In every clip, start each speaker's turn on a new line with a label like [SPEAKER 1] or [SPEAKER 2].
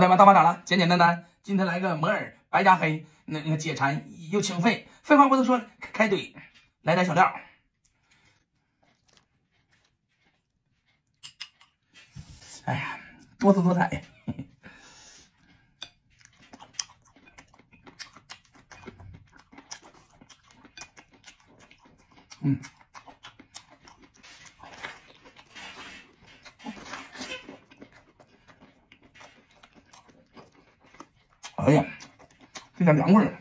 [SPEAKER 1] 朋友们，大发咋了？简简单单，今天来个摩尔白加黑，那那个解馋又清肺。废话不多说，开怼，来点小料。哎呀，多姿多彩。嗯。哎呀，这点凉味儿。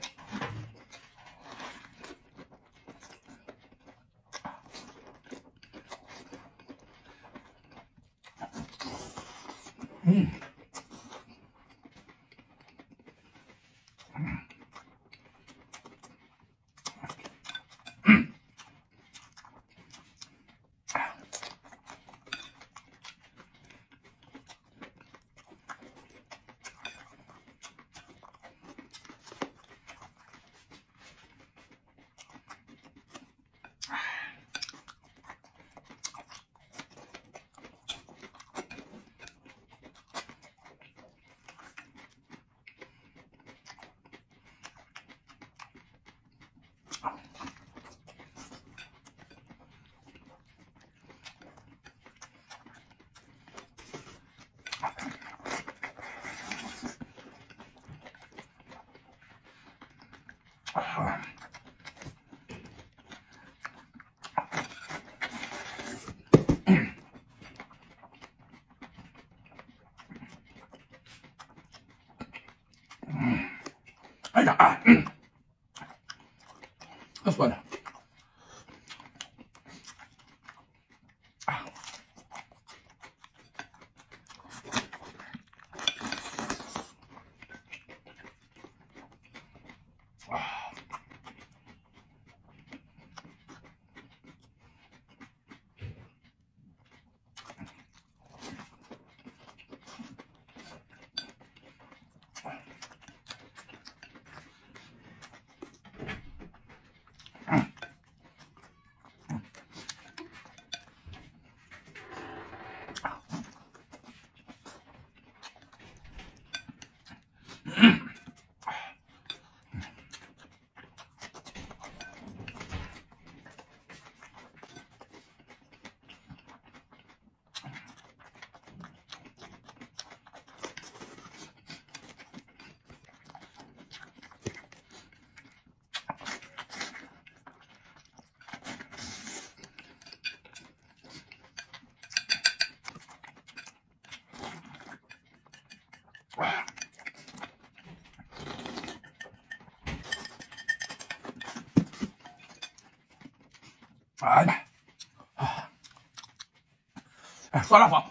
[SPEAKER 1] 嗯。啊！哎呀，嗯酸了。哎呀，哎，酸辣粉，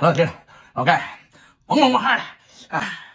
[SPEAKER 1] 老铁，老盖，甭蒙我汗了，哎。